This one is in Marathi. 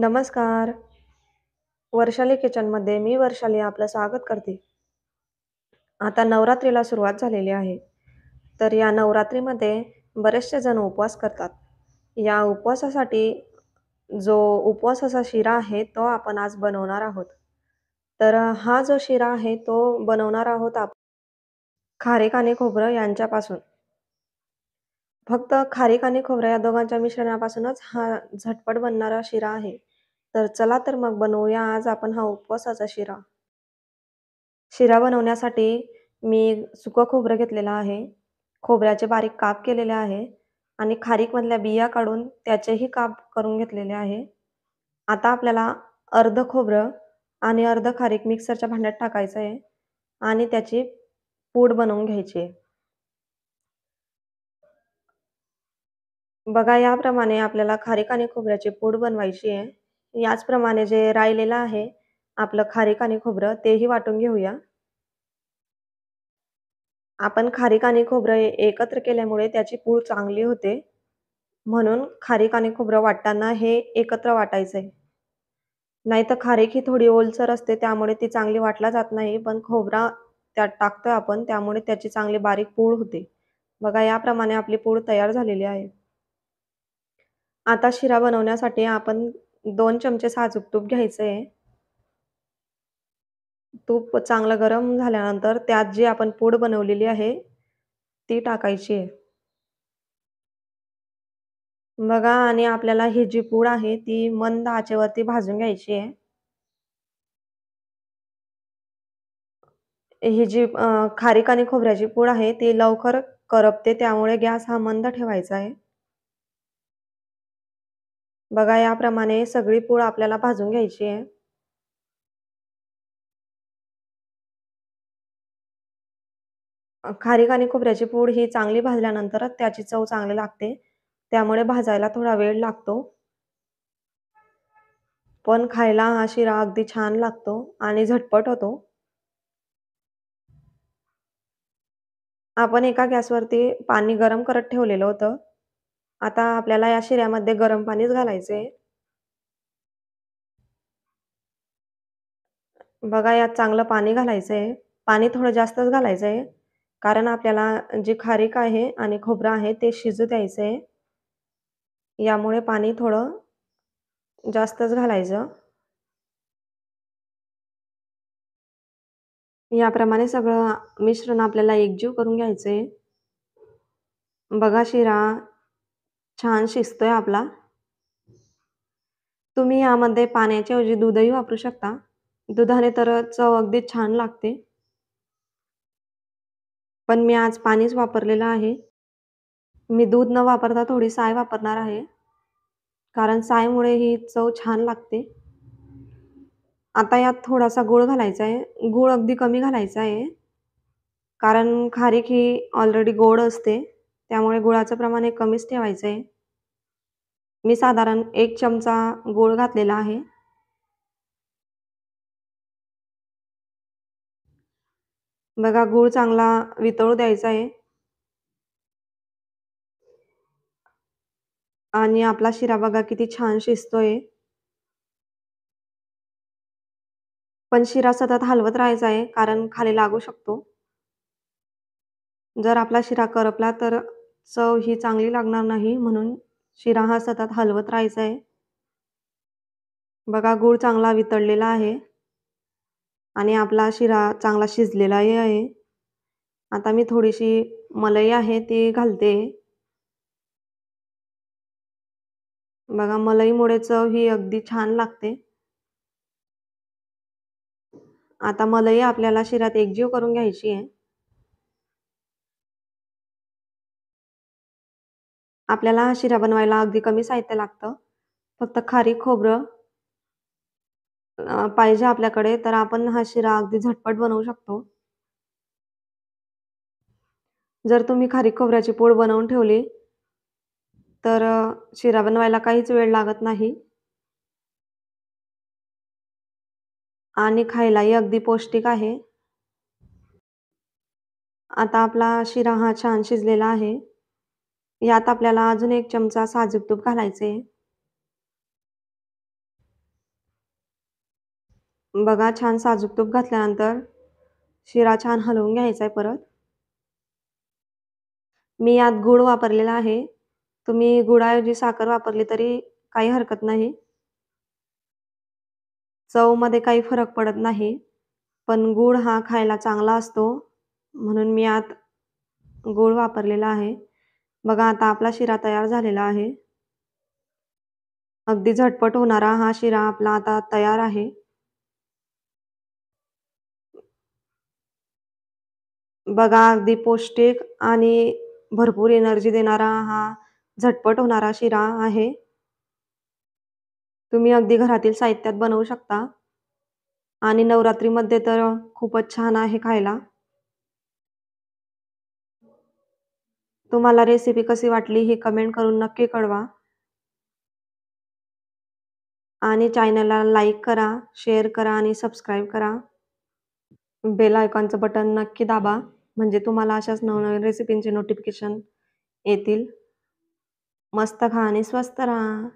नमस्कार. वर्षाली किचनमध्ये मी वर्षाली आपलं स्वागत करते. आता नवरात्रीला सुरुवात झालेली आहे. तर या नवरात्रीमध्ये बरेचसे जण उपवास करतात. या उपवासासाठी जो उपवासाचा शिरा आहे तो आपण आज बनवणार आहोत. तर हा जो शिरा आहे तो बनवणार आहोत आप खारीक आणि खोबरं यांच्यापासून. फक्त खारीक आणि खोबरं या दोघांच्या मिश्रणापासूनच हा झटपट बनणारा शिरा आहे. तर चला तर मग बनवूया आज आपण हा उपवासाचा शिरा. शिरा बनवण्यासाठी मी सुकं खोबरं घेतलेलं आहे. खोबऱ्याचे बारीक काप केलेले आहे आणि खारीकमधल्या बिया काढून त्याचेही काप करून घेतलेले आहे. आता आपल्याला अर्ध खोबरं आणि अर्ध खारीक मिक्सरच्या भांड्यात टाकायचं आहे आणि त्याची पूड बनवून घ्यायची आहे. बघा याप्रमाणे आपल्याला खारीक आणि खोबऱ्याची पूड बनवायची आहे. याचप्रमाणे जे राहिलेलं आहे आपलं खारीक आणि खोबरं तेही वाटून घेऊया. आपण खारीक आणि खोबरं एकत्र केल्यामुळे त्याची पूळ चांगली होते. म्हणून खारीक आणि खोबरं वाटताना हे एकत्र वाटायचं आहे नाही तर खारीक ही थोडी ओलसर असते त्यामुळे ती चांगली वाटला जात नाही पण खोबरा त्यात टाकतोय आपण त्यामुळे त्याची चांगली बारीक पूळ होते. बघा याप्रमाणे आपली पूळ तयार झालेली आहे. आता शिरा बनवण्यासाठी आपण दोन चमचे साजूक तूप घ्यायचं आहे तूप चांगलं गरम झाल्यानंतर त्यात जी आपण पूड बनवलेली आहे ती टाकायची आहे. बघा आणि आपल्याला ही जी पूड आहे ती मंद आचेवरती भाजून घ्यायची आहे. ही जी खारीक आणि खोबऱ्याची पूड आहे ती लवकर करपते त्यामुळे गॅस हा मंद ठेवायचा आहे. बघा याप्रमाणे सगळी पूड आपल्याला भाजून घ्यायची आहे. खारीक आणि खोबऱ्याची पूड ही चांगली भाजल्यानंतरच त्याची चव चांगली लागते. त्यामुळे भाजायला थोडा वेळ लागतो. पण खायला हा शिरा अगदी छान लागतो आणि झटपट होतो. आपण एका गॅसवरती पाणी गरम करत ठेवलेलं होतं. आता आपल्याला या शिऱ्यामध्ये गरम पाणीच घालायचे बघा यात चांगलं पाणी घालायचं आहे पाणी थोडं जास्तच घालायचं आहे कारण आपल्याला जी खारीक आहे आणि खोबरं आहे ते शिजू द्यायचं आहे यामुळे पाणी थोडं जास्तच घालायचं. याप्रमाणे सगळं मिश्रण आपल्याला एकजीव करून घ्यायचं आहे बघा शिरा छान शिजतोय आपला. तुम्ही यामध्ये पाण्याच्या ऐवजी दूधही वापरू शकता. दुधाने तर चव अगदी छान लागते. पण मी आज पाणीच वापरलेलं आहे. मी दूध न वापरता थोडी साय वापरणार आहे. कारण सायमुळे ही चव छान लागते. आता यात थोडासा गूळ घालायचा आहे गूळ अगदी कमी घालायचा आहे कारण खारीक ही ऑलरेडी गोड असते. त्यामुळे गुळाचं प्रमाण हे कमीच ठेवायचं आहे मी साधारण एक चमचा गूळ घातलेला आहे. बघा गूळ चांगला वितळू द्यायचा आहे. आणि आपला शिरा बघा किती छान शिजतोय. पण शिरा सतत हलवत राहायचा आहे कारण खाली लागू शकतो. जर आपला शिरा करपला तर चव ही चांगली लागणार नाही म्हणून शिरा हा सतत हलवत राहायचा आहे बघा गूळ चांगला वितळलेला आहे. आणि आपला शिरा चांगला शिजलेलाही आहे. आता मी थोडीशी मलई आहे ती घालते. बघा मलईमुळे चव ही अगदी छान लागते. आता मलई आपल्याला शिऱ्यात एकजीव करून घ्यायची आहे. आपल्याला हा शिरा बनवायला अगदी कमी साहित्य लागतं. फक्त खारी खोबरं पाहिजे आपल्याकडे तर आपण हा शिरा अगदी झटपट बनवू शकतो. जर तुम्ही खारी खोबऱ्याची पोळ बनवून ठेवली तर शिरा बनवायला काहीच वेळ लागत नाही. आणि खायलाही अगदी पौष्टिक आहे. आता आपला शिरा हा छान शिजलेला आहे. यात आपल्याला अजून एक चमचा साजूक तूप घालायचे बघा छान साजूक तूप घातल्यानंतर शिरा छान हलवून घ्यायचा आहे परत. मी यात गूळ वापरलेला आहे. तुम्ही गुळाऐवजी साखर वापरली तरी काही हरकत नाही. चवमध्ये काही फरक पडत नाही पण गूळ हा खायला चांगला असतो म्हणून मी यात गूळ वापरलेला आहे. बघा आता आपला शिरा तयार झालेला आहे. अगदी झटपट होणारा हा शिरा आपला आता तयार आहे. बघा अगदी पौष्टिक आणि भरपूर एनर्जी देणारा हा झटपट होणारा शिरा आहे. तुम्ही अगदी घरातील साहित्यात बनवू शकता. आणि नवरात्रीमध्ये तर खूपच छान आहे खायला. तुम्हाला रेसिपी कशी वाटली ही कमेंट करून नक्की कळवा. आणि चॅनलला लाईक करा शेअर करा आणि सबस्क्राईब करा. बेल आयकॉनचं बटन नक्की दाबा म्हणजे तुम्हाला अशाच नवनवीन रेसिपींचे नोटिफिकेशन येतील. मस्त खा आणि स्वस्त राहा.